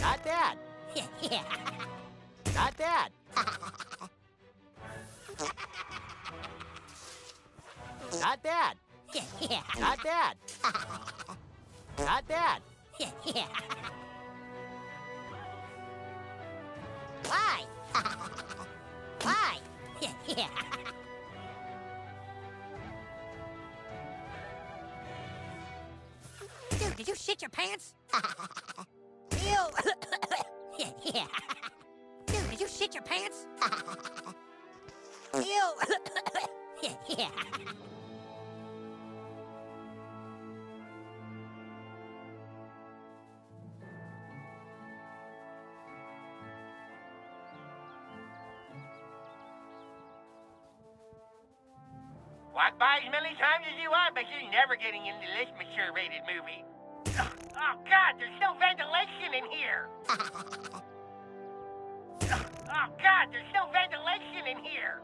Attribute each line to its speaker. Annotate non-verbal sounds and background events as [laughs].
Speaker 1: Not bad. Not bad. Not bad. Not bad. Not bad.
Speaker 2: Why? Why? Did you shit your pants? Ew. [coughs] yeah. Dude, did you shit your pants? [coughs] Ew.
Speaker 3: Walk by as many times as you want, but you're never getting into this mature rated movie. Oh, God, there's no ventilation in here. [laughs] Oh, God, there's no ventilation in here.